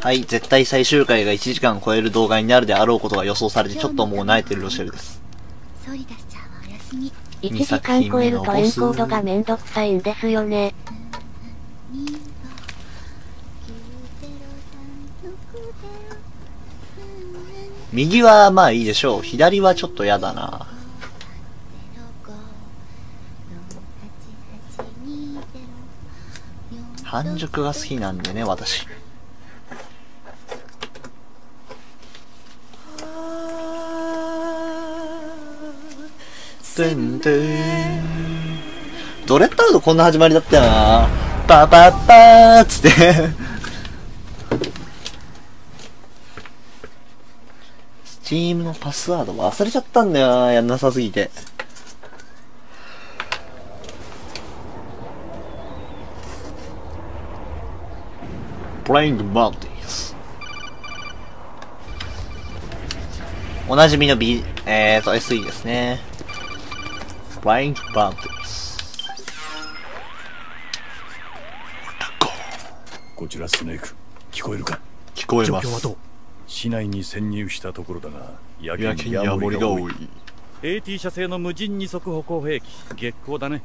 はい、絶対最終回が1時間超える動画になるであろうことが予想されてちょっともう慣れてるロシェルです。ソリダスちゃんはお休み。1時間超えるとエンコードがめんどくさいんですよね。259036右はまあいいでしょう。左はちょっと嫌だな。半熟が好きなんでね、私。てんてんドレッドアウトこんな始まりだったよな。パパッパーっつって。スチームのパスワード忘れちゃったんだよな。やんなさすぎて。Playing Mountains おなじみの B、えーと SE ですね。Playing Mountains こちらスネーク聞こえるか?聞こえます。市内に潜入したところだがややけにヤモリが多い。AT 社製の無人二足歩行兵器月光だね。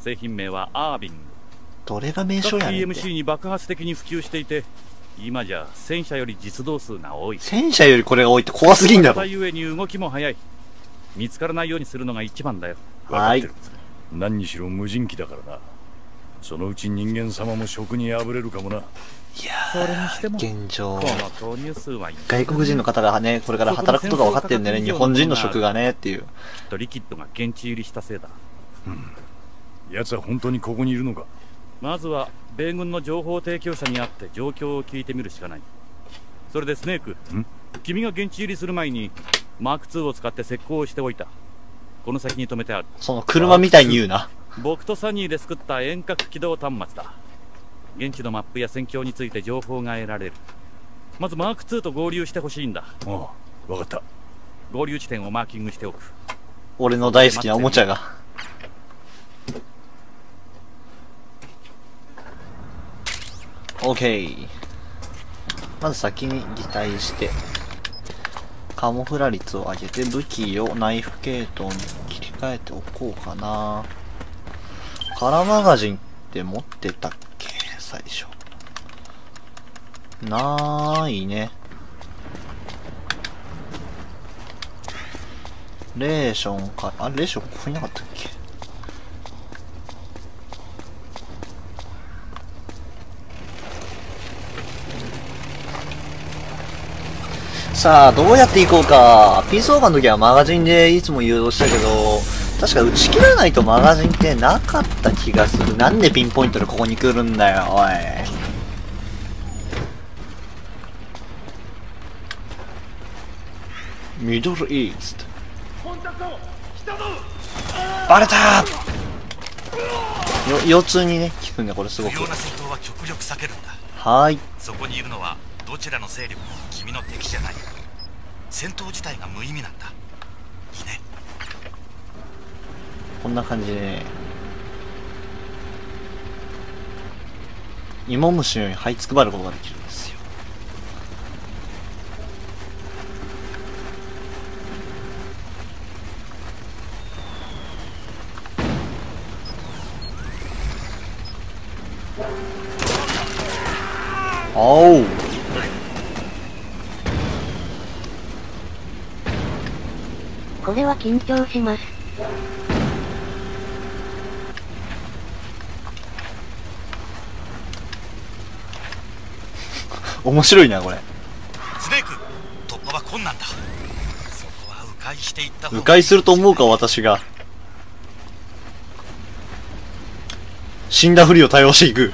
製品名はアービング。どれが名各称やねんて。PMC に爆発的に普及していて今じゃ戦車より実動数が多い。戦車よりこれが多いって怖すぎんだろ。ゆえに動きも速い見つからないようにするのが一番だよ。はい。何にしろ無人機だからな。そのうち人間様も食にあぶれるかもな。いやそれにしてもー現状。この投入数はきっ外国人の方がねこれから働くことが分かってんだよね。日本人の職がねっていう。とリキッドが現地入りしたせいだ。奴は本当にここにいるのか？まずは米軍の情報提供者に会って状況を聞いてみるしかない。それでスネーク君が現地入りする前にマーク2を使って石膏をしておいた。この先に止めてある。その車みたいに言うな。僕とサニーで作った遠隔起動端末だ。現地のマップや戦況について情報が得られる。まずマーク2と合流してほしいんだ。ああ分かった。合流地点をマーキングしておく。俺の大好きなおもちゃが。OK まず先に擬態してカモフラ率を上げて武器をナイフ系統に切り替えておこうかな。カラマガジンって持ってたっけ？最初。なーいね。レーションか、あ、レーションここになかったっけ？さあ、どうやっていこうか。ピースオーガーの時はマガジンでいつも誘導したけど、確か打ち切らないとマガジンってなかった気がする。なんでピンポイントでここに来るんだよ、おい。ミドルイースト。バレたよ腰痛にね効くんだこれすごく不要な戦闘は極力避けるんだはーいそこにいるのはどちらの勢力も君の敵じゃない戦闘自体が無意味なんだ。いいね。こんな感じでね芋虫のように這いつくばることができるんですよ。お。うは緊張します。面白いなこれ。スネーク突破は困難だ。そこは迂回していった方が迂回すると思うか私が。死んだふりを対応していく。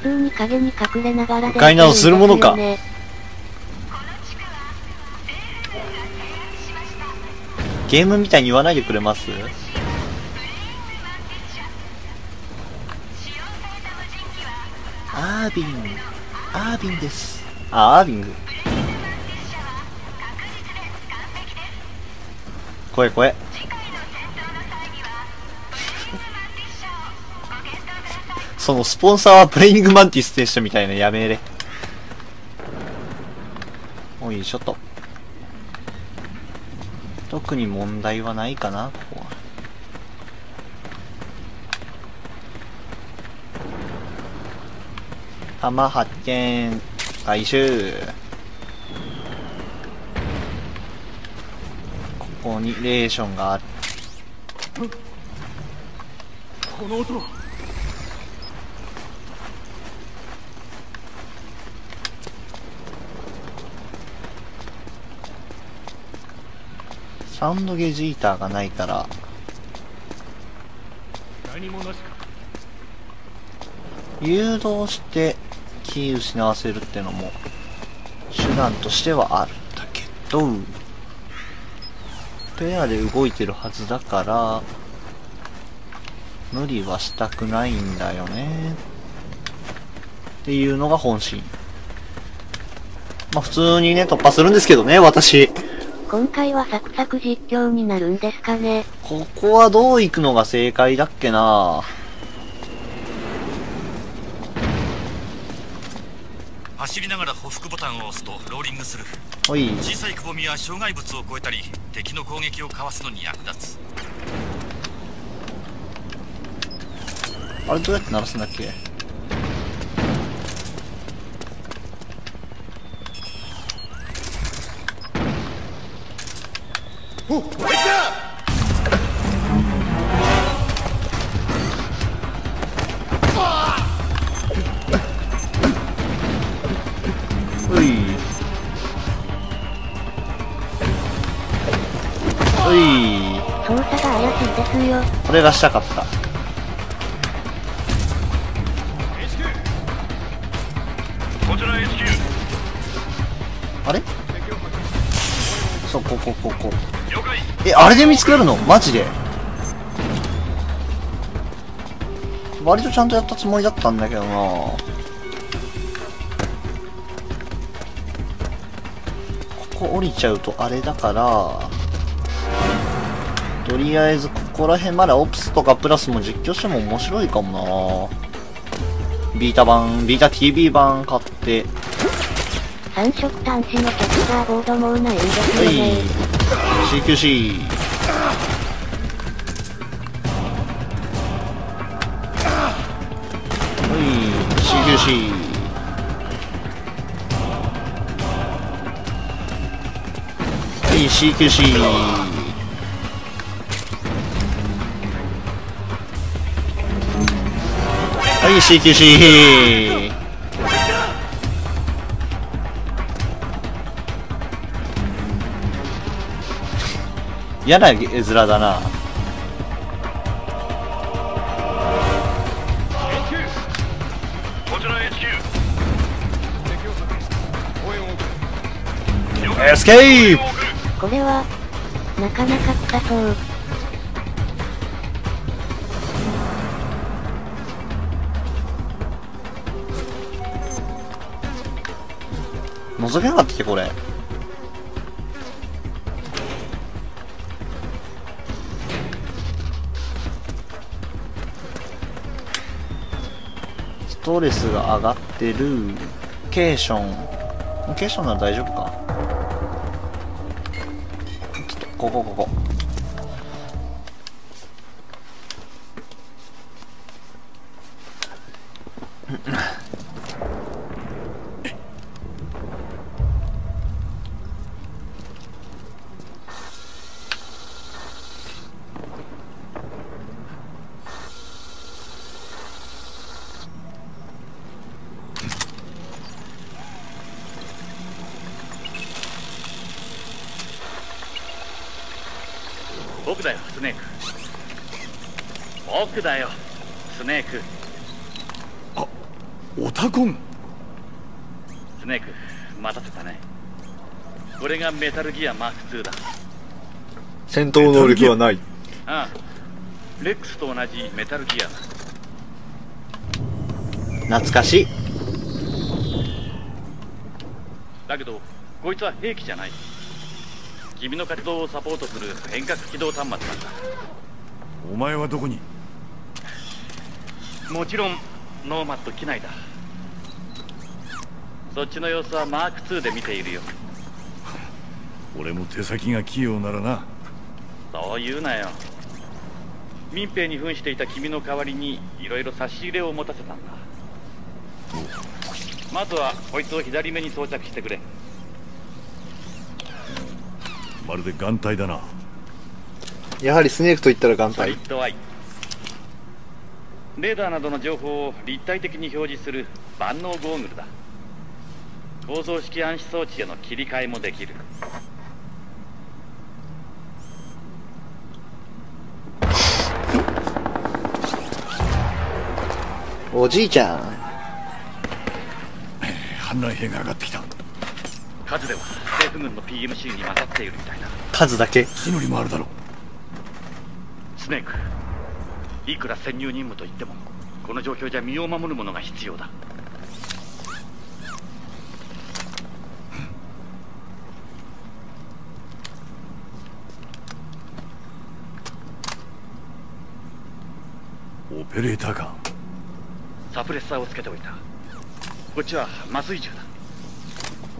普通に影に隠れながら迂回などするものかできるんですよねゲームみたいに言わないでくれます？アービン。アービンです。あアービン。グ声声。そのスポンサーはプレイングマンティスでしたみたいなやめれ。おいしょっと。特に問題はないかな、ここは。弾発見。回収。ここにレーションがある。この音はサウンドゲージヒーターがないから、誘導して気失わせるってのも手段としてはあるんだけど、ペアで動いてるはずだから、無理はしたくないんだよね。っていうのが本心。まあ普通にね、突破するんですけどね、私。今回はサクサク実況になるんですかね。ここはどう行くのが正解だっけな走りながら歩幅ボタンを押すとローリングするおい。小さいくぼみは障害物を越えたり敵の攻撃をかわすのに役立つあれどうやって鳴らすんだっけ？操作が怪しいですよ。これがしたかった。あれで見つかるの？マジで。割とちゃんとやったつもりだったんだけどな。ここ降りちゃうとあれだから、とりあえずここら辺までオプスとかプラスも実況しても面白いかもな。ビータ版、ビータ TV 版買って、三色端子のキャプチャーボードもうないんですはい。よね。CQC はい CQC はい CQC はい CQC 嫌な絵面だな。スケープこれは、なかなか臭そう。覗けなかったっけこれ。ストレスが上がってる。ケーション。ケーションなら大丈夫か。ここここ。僕だよスネーク僕だよスネークオタコンスネーク待たせたねこれがメタルギアマーク2だ。戦闘能力はない。ああレックスと同じメタルギアだ。懐かしい。だけどこいつは兵器じゃない。君の活動をサポートする遠隔起動端末なんだ。お前はどこに？もちろんノーマット機内だ。そっちの様子はマーク2で見ているよ俺も手先が器用ならな。そう言うなよ。民兵に扮していた君の代わりにいろいろ差し入れを持たせたんだ。まずはこいつを左目に装着してくれ。まるで眼帯だな。やはりスネークと言ったら眼帯。レーダーなどの情報を立体的に表示する万能ゴーグルだ。構造式暗視装置への切り替えもできるおじいちゃん。反乱兵が上がってきた。数では政府軍の PMC に勝っているみたいだ数だけ？火のりもあるだろスネークいくら潜入任務といってもこの状況じゃ身を守るものが必要だ。オペレーターかサプレッサーをつけておいた。こっちは麻酔銃だ。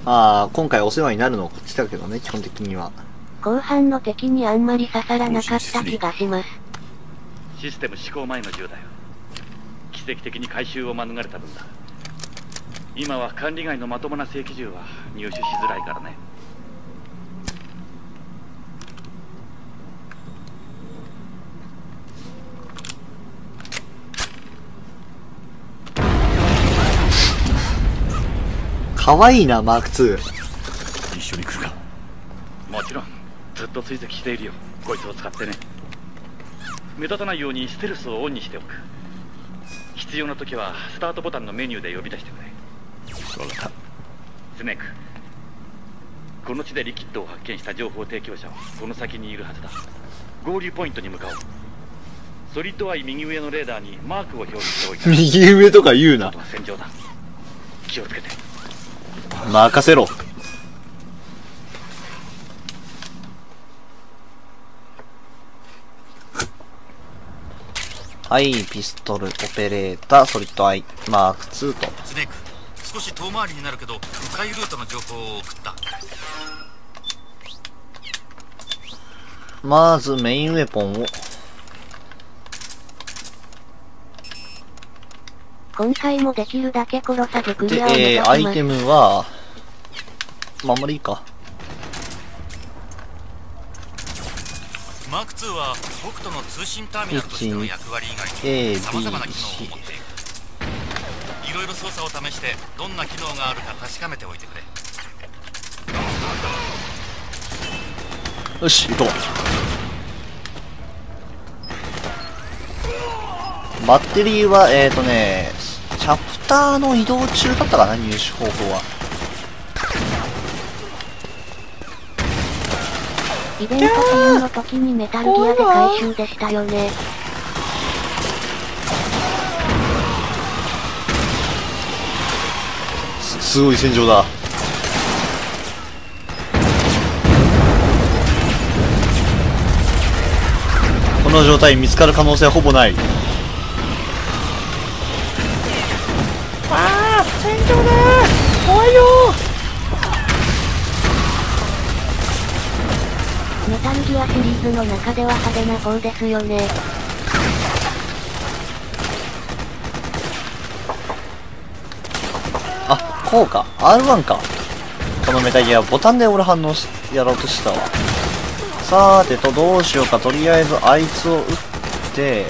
ああ今回お世話になるのはこっちだけどね基本的には。後半の敵にあんまり刺さらなかった気がします。システム施行前の銃だよ。奇跡的に回収を免れた分だ。今は管理外のまともな正規銃は入手しづらいからねかわいいなマーク2一緒に来るか。もちろんずっと追跡しているよ。こいつを使ってね。目立たないようにステルスをオンにしておく。必要な時はスタートボタンのメニューで呼び出してくれ。分かっスネーク。この地でリキッドを発見した情報提供者はこの先にいるはずだ。合流ポイントに向かおう。ソリッドアイ右上のレーダーにマークを表示しておいた。右上とか言うな。戦場だ。気をつけて任せろ。はいピストルオペレーターソリッドアイマーク2と。スネーク少し遠回りになるけど迂回ルートの情報を送った。まずメインウェポンを今回もできるだけ殺さずクでリアを目指えー、します。アイテムはまああんまりいいか。マーク2は北斗の通信ターミナルとしての役割以外に B 様々な機能を持っている。いろいろ操作を試してどんな機能があるか確かめておいてくれ。よし行こう。バッテリーはえーとねチャプターの移動中だったかな入手方法は。イベント10の時にメタルギアで回収でしたよね。すすごい戦場だ。この状態見つかる可能性はほぼないルギアシリーズの中では派手な方ですよね。あこうか。R1 か。このメタギアボタンで俺反応しやろうとしたわ。さーてとどうしようか。とりあえずあいつを撃って。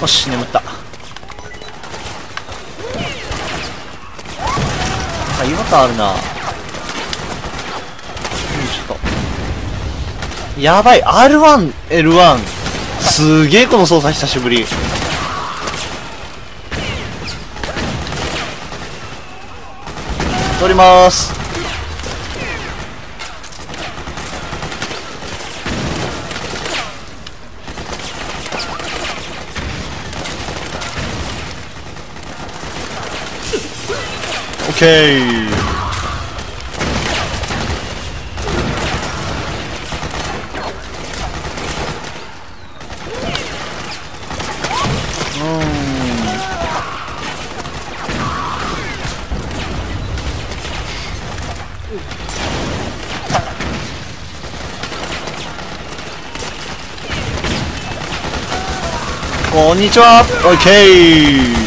よし眠った。か違和感あるな。よいしょと。やばい。R1、L1 すげえこの操作久しぶり。取ります。 오케이. 음. 어, 원이 조합 오케이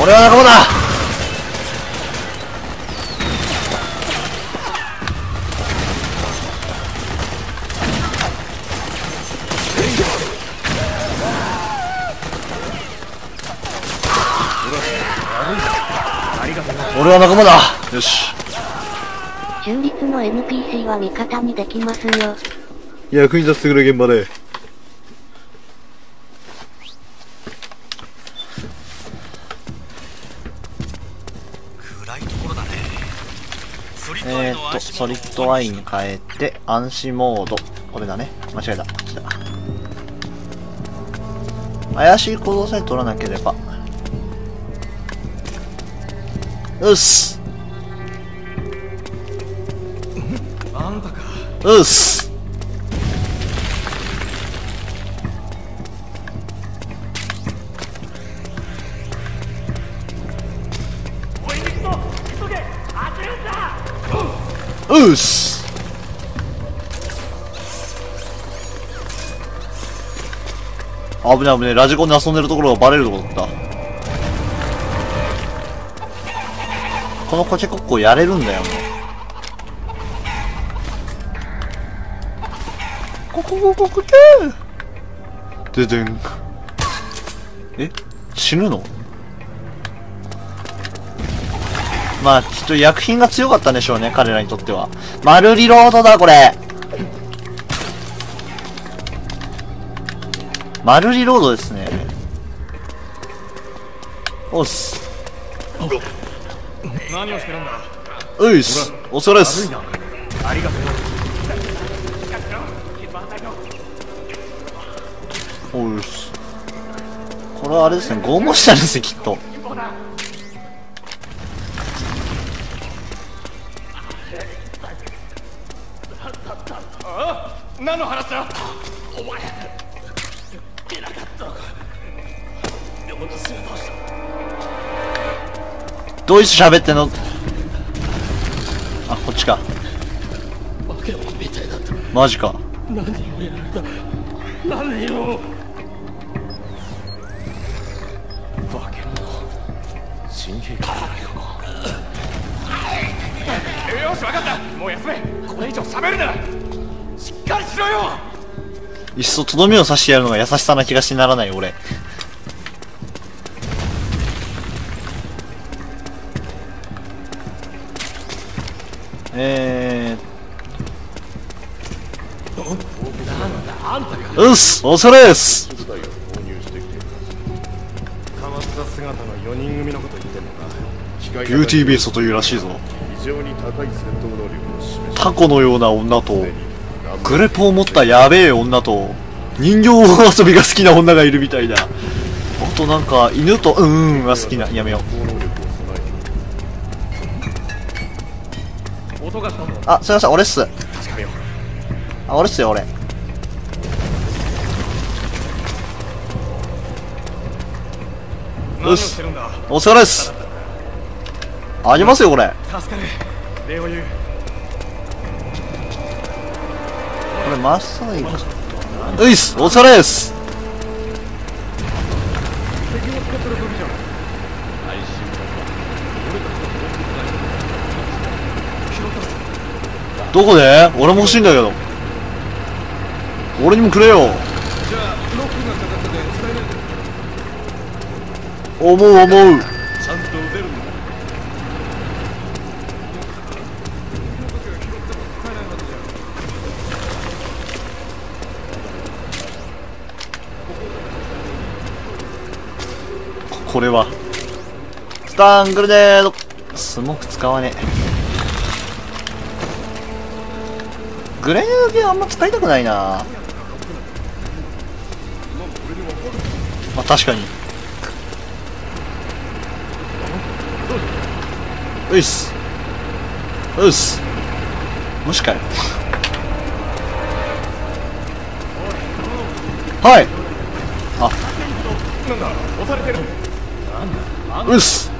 俺は仲間だ。俺は仲間だ。よし。中立の NPC は味方にできますよ。役に立ってくれ現場でソリッドアイに変えて暗視モード。これだね。間違えた。こっちだ怪しい行動さえ取らなければ。うっす。あんたか。うっす危ない危ない。ラジコンで遊んでるところがバレるとこだった。このコチェコッコやれるんだよ。もうこここここけ。ででん。え？死ぬの？まあ、ちょっと薬品が強かったんでしょうね、彼らにとっては。丸リロードだ、これ丸リロードですね。おっす。何をしてるんだういっす。お疲れっす。ありがとうおうっす。これはあれですね、拷問したんですね、きっと。どいつ喋ってんの？あ、こっちか。マジか。よし分かったもう休めこれ以上喋るなしっかりしろよいっそとどめを刺してやるのが優しさな気がしてならない、俺。うっすお疲れっす変わった姿の4人組のこと言ってんのかビューティーベーストというらしいぞ。非常に高い戦闘能力を示しタコのような女と、何グレポを持ったやべえ女と、人形遊びが好きな女がいるみたいだ。あとなんか、犬と、うんうんが好きな、やめよう。あ、すいません、俺っす。確かめよあ、俺っすよ、俺。う何をしお疲れっす。ありますよ、これ。助かる礼を言うこれ、まっさぐ行く。ういっす、お疲れっす。どこで？俺も欲しいんだけど。俺にもくれよ。思う思う。ちゃんと出るんだこれは。スタングルネード。スモーク使わねえ。グレード系あんま使いたくないなまあ、確かに。ういっす。うっす。無視かよ。はい。あ、なんだ押されてるうっす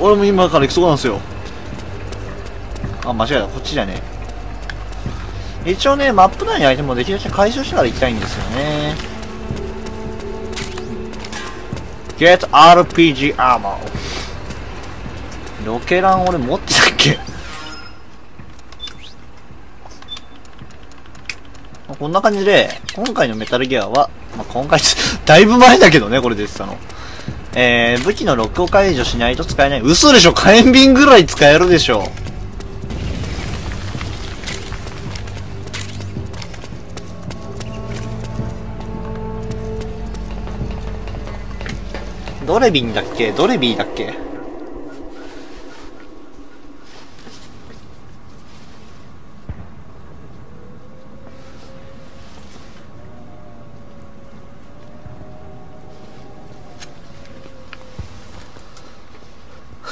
俺も今から行くとこなんですよあ間違えたこっちじゃねえ一応ねマップ内にアイテムをできるだけ回収してから行きたいんですよね Get RPG Armor ロケラン俺持ってたっけ？こんな感じで、今回のメタルギアは、まあ、今回、だいぶ前だけどね、これ出てたの。えー、武器のロックを解除しないと使えない。嘘でしょ？火炎瓶ぐらい使えるでしょ。どれ瓶だっけ？どれビーだっけ？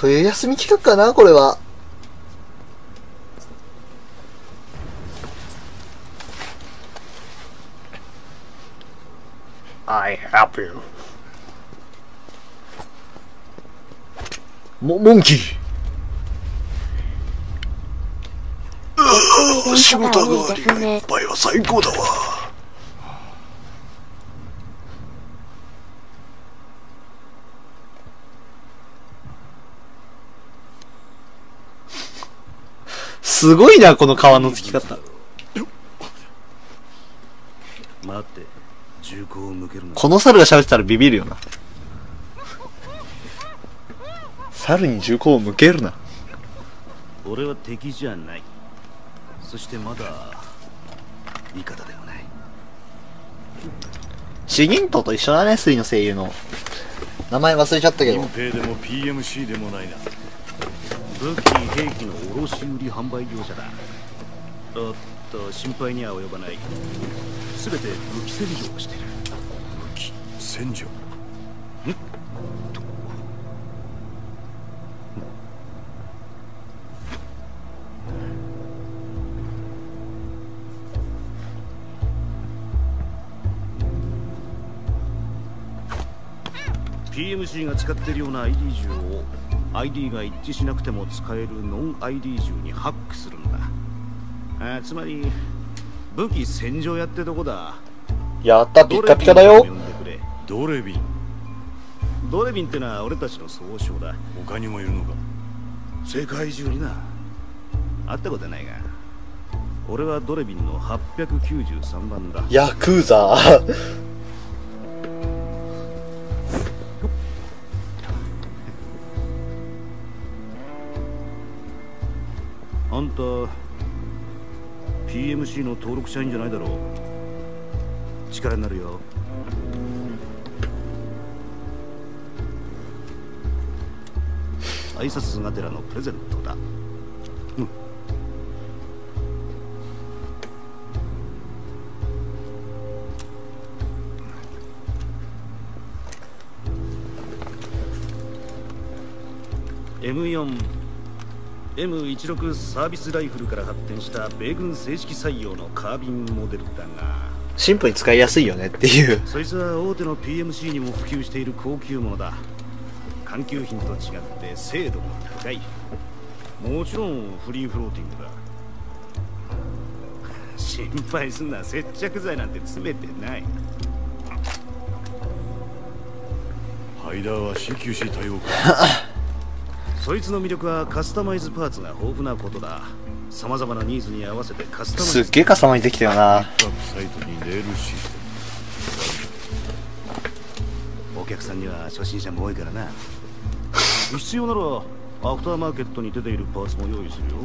冬休み企画かなこれは。I help you. モ、モンキー。仕事がいいですね。杯は最高だわ。すごいな、この皮のつき方。待って銃口を向けるなこの猿が喋ってたらビビるよな。猿に銃口を向けるな。俺は敵じゃないそしてまだ味方でもないシギントと一緒だね、スリの声優の。名前忘れちゃったけど隠。蔽でも PMC でもないな武器兵器の卸売販売業者だ。おっと心配には及ばない。全て武器洗浄をしてる。武器洗浄？ん？PMC が使ってるような ID 銃を ID が一致しなくても使えるノン ID 銃にハックするんだ。あつまり武器洗浄やってとこだ。やった、ピッカピカだよ。ドレビンドレビン。ドレビンってのは俺たちの総称だ。他にもいるのか。世界中にな。会ったことはないが俺はドレビンの893番だ。ヤクーザあんた PMC の登録社員じゃないだろう。力になるよ。挨拶がてらのプレゼントだ。うん。M4 M16 サービスライフルから発展した米軍正式採用のカービンモデルだがシンプルに使いやすいよねっていう。そいつは大手の PMC にも普及している高級ものだ。環球品と違って精度が高い。もちろんフリーフローティングだ。心配すんな接着剤なんて詰めてない。ハイダーは CQC 対応か そいつの魅力はカスタマイズパーツが豊富なことだ。様々なニーズに合わせてカスタマイズすっげえカスタマイズできたよな。ワークサイトにレールシステム。お客さんには初心者も多いからな。必要ならアフターマーケットに出ているパーツも用意するよ。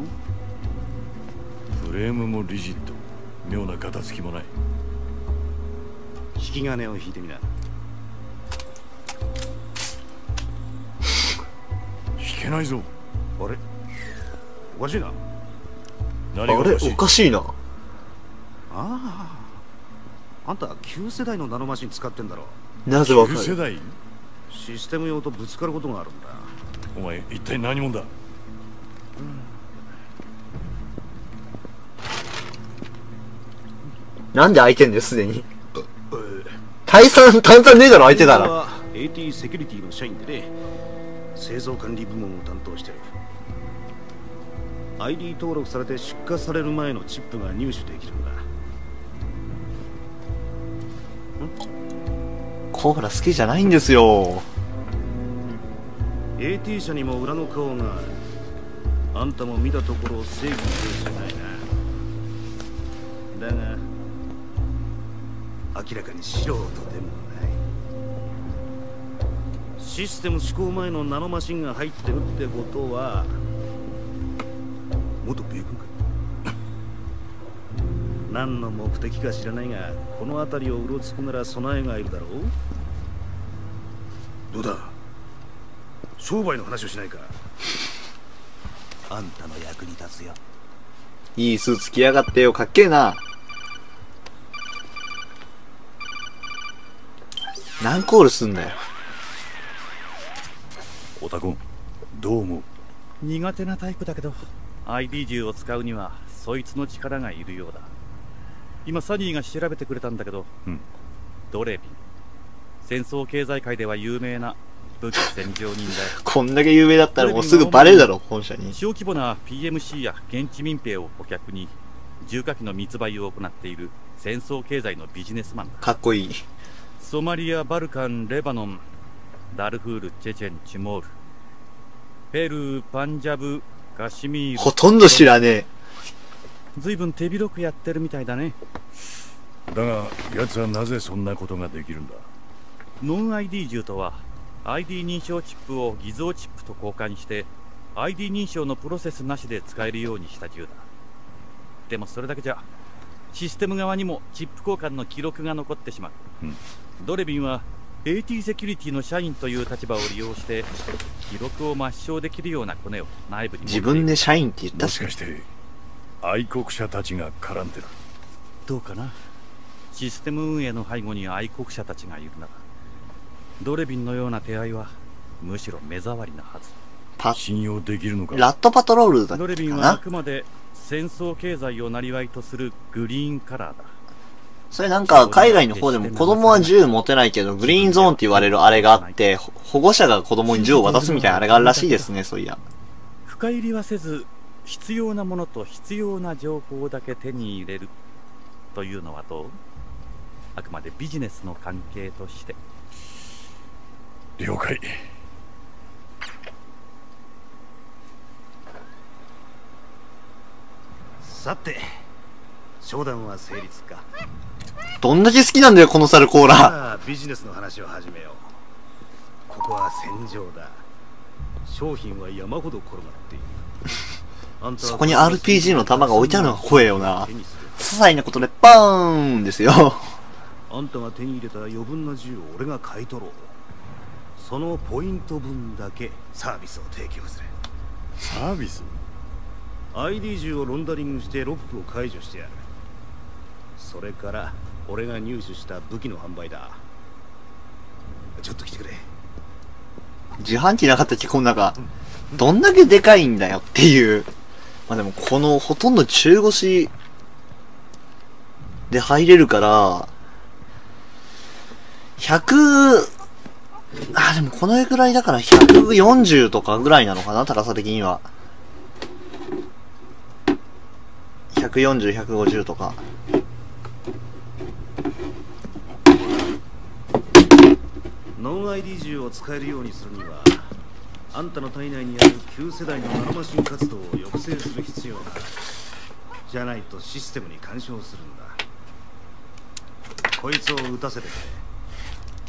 フレームもリジット。妙なガタつきもない。引き金を引いてみな引けないぞ。あれ？おかしいな。あれ？おかしいな。ああ。あんた旧世代のナノマシン使ってんだろ。なぜわかる？旧世代？システム用とぶつかることがあるんだ。お前一体何者だ？なんで開いてんだよ、すでに？炭酸、炭酸ねえだろ、相手なら。は AT セキュリティの社員でね製造管理部門を担当してる。ID 登録されて出荷される前のチップが入手できるんだ。コーラ好きじゃないんですよ。AT 社にも裏の顔がある。あんたも見たところ正義の兵じゃないな。だが明らかに素人でもシステム施行前のナノマシンが入ってるってことは元米軍か。何の目的か知らないがこの辺りをうろつくなら備えがいるだろう。どうだ？商売の話をしないか。あんたの役に立つよ。いいスーツ着やがってよ、かっけえな。何コールすんだよ。オタコンどう思う？苦手なタイプだけど ID 銃を使うにはそいつの力がいるようだ。今サニーが調べてくれたんだけど、うん。ドレビン。戦争経済界では有名な武器戦場人だよ。こんだけ有名だったらもうすぐバレるだろ、本社に。小規模な PMC や現地民兵を顧客に重火器の密売を行っている戦争経済のビジネスマンだ。かっこいい。ソマリア、バルカン、レバノン、ダルフール、チェチェン、チモール、ペルー、パンジャブ、カシミール。ほとんど知らねえ。ずいぶん手広くやってるみたいだね。だが奴はなぜそんなことができるんだ？ノン ID 銃とは、ID 認証チップを偽造チップと交換して、ID 認証のプロセスなしで使えるようにした銃だ。でもそれだけじゃ、システム側にもチップ交換の記録が残ってしまう。うんドレビンは AT セキュリティの社員という立場を利用して記録を抹消できるようなコネを内部に自分で社員って言ったしもしかして愛国者たちが絡んでる。どうかな？システム運営の背後に愛国者たちがいるならドレビンのような手合いはむしろ目障りなはず。パ信用できるのか？ラットパトロールだっドレビンはあくまで戦争経済を生りとするグリーンカラーだそれなんか海外の方でも子供は銃持てないけどグリーンゾーンって言われるあれがあってほ保護者が子供に銃を渡すみたいなあれがあるらしいですねそういや。深入りはせず必要なものと必要な情報だけ手に入れるというのはどう？あくまでビジネスの関係として。了解。さて商談は成立か。どんだけ好きなんだよこの猿コーラ。ビジネスの話を始めよう。ここは戦場だ。商品は山ほど転がっている。あんたはそこに RPG の弾が置いてあるのが怖えよな。些細なことでバーンですよ。あんたが手に入れた余分な銃を俺が買い取ろう。そのポイント分だけサービスを提供する。サービス？ID 銃をロンダリングしてロックを解除してやるそれから俺が入手した武器の販売だ。ちょっと来てくれ。自販機なかったっけこの中。どんだけでかいんだよっていう。まあでもこのほとんど中腰で入れるから。100あでもこのぐらいだから140とかぐらいなのかな高さ的には。140、150とか。ノン ID 銃を使えるようにするにはあんたの体内にある旧世代のナノマシン活動を抑制する必要がある。じゃないとシステムに干渉するんだ。こいつを撃たせてくれ。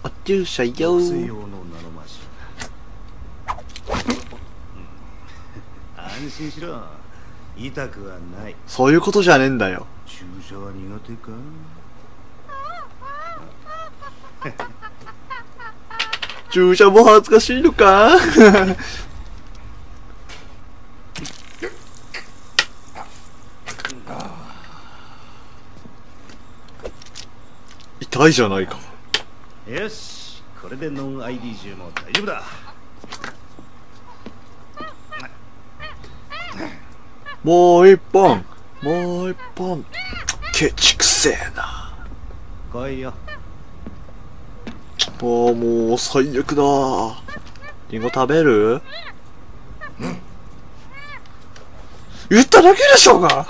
あ、注射よ抑制用のナノマシン、うん。安心しろ。痛くはない。そういうことじゃねえんだよ。注射は苦手か？注射も恥ずかしいのか？痛いじゃないか。よしこれでノン ID 銃も大丈夫だもう一本もう一本ケチくせえな。来いよあもう最悪だ。リンゴ食べる？言っただけでしょうが。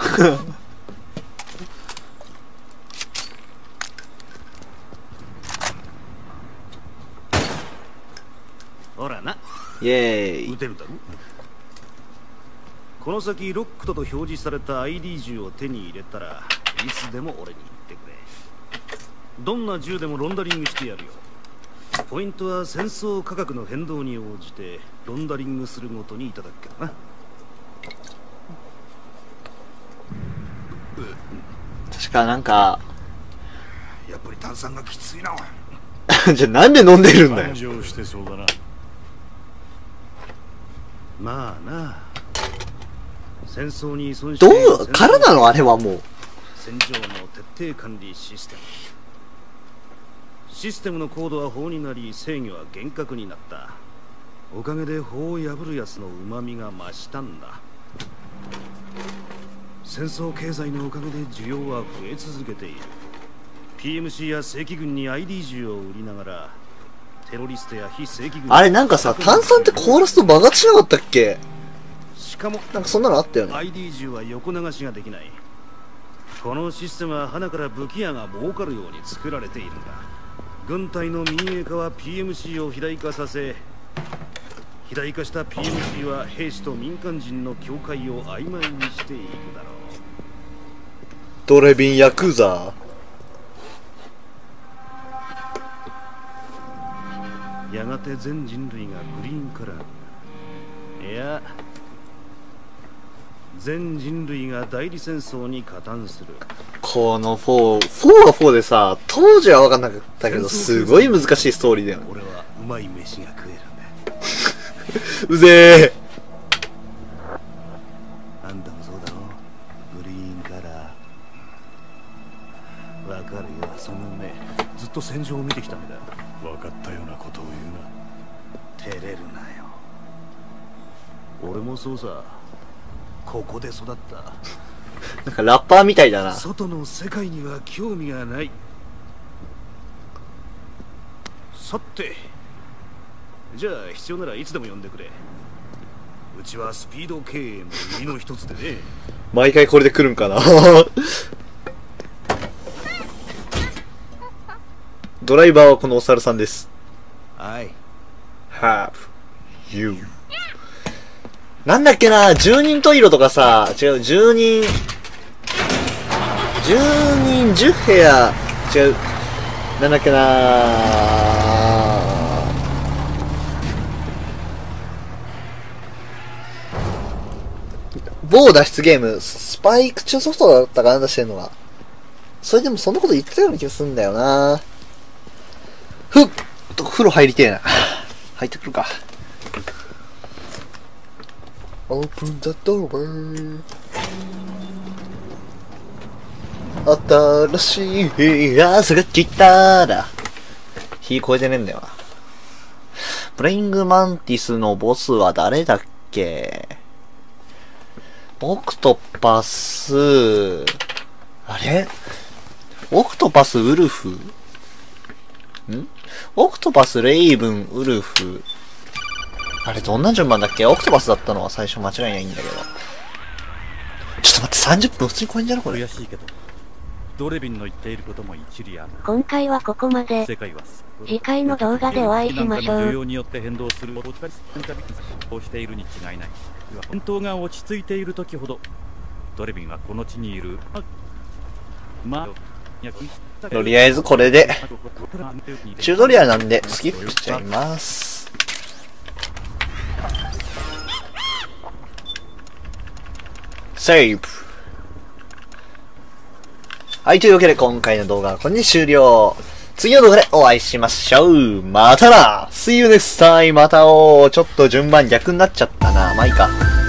ほらな。イェーイ。撃てるだろ？この先ロックトと表示された ID 銃を手に入れたらいつでも俺に言ってくれ。どんな銃でもロンダリングしてやるよポイントは戦争価格の変動に応じてロンダリングするごとにいただくからな。確かなんか、やっぱり炭酸がきついな じゃあなんで飲んでるんだよ。してそうだな。まあな。戦争に依存してどう、からなの？あれはもう。戦場の徹底管理システムシステムのコードは法になり制御は厳格になった。おかげで法を破るやつの旨味が増したんだ。戦争経済のおかげで需要は増え続けている。PMC や正規軍に ID 銃を売りながらテロリストや非正規軍あれなんかさ、炭酸って凍らすと爆発しなかったっけ？しかもなんかそんなのあったよね。ID 銃は横流しができない。このシステムは花から武器屋が儲かるように作られているんだ軍隊の民営化は PMC を肥大化させ肥大化した PMC は兵士と民間人の境界を曖昧にしていくだろドレビンヤクザ。うやがて全人類がグリーンカラーいや全人類が代理戦争に加担するこの4、4は4でさ、当時は分かんなかったけど、すごい難しいストーリーだよね。俺は。うまい飯が食えるんだうぜあんたもそうだろ？グリーンカラー。わかるよその目。ずっと戦場を見てきたんだ分かったようなことを言うな。照れるなよ。俺もそうさ。ここで育ったかラッパーみたいだな。外の世界には興味がない。さてじゃあ必要ならいつでも呼んでくれ。うちはスピード経営の売りの一つでね。毎回これで来るんかな。ドライバーはこのお猿さんです。はい。Have you. なんだっけな十人十色とかさ、違う、十人、十人十部屋、違う、なんだっけな某脱出ゲーム、スパイク中ソフトだったかな出してんのが。それでもそんなこと言ってたような気がするんだよなふっと風呂入りてえな。入ってくるか。Open the door. 新しい朝が来たら。火超えてねえんだよな。ブレイングマンティスのボスは誰だっけ？オクトパス、あれ？オクトパスウルフ？ん？オクトパス、レイブン、ウルフ。あれ、どんな順番だっけ？オクトパスだったのは最初間違いないんだけど。ちょっと待って、30分普通に超えんじゃね？これ。悔しいけどドレビンの言っていることも一理ある。今回はここまで。世界は次回の動画でお会いしましょう。要によって変動する。お疲れをしているに違いない。本当が落ち着いている時ほどドレビンはこの地にいる。まあとりあえずこれで、チュートリアルなんでスキップしちゃいます。セーブ。はい、というわけで今回の動画はここに終了。次の動画でお会いしましょう。またな !See you next time! またおーちょっと順番逆になっちゃったな。まあいいか。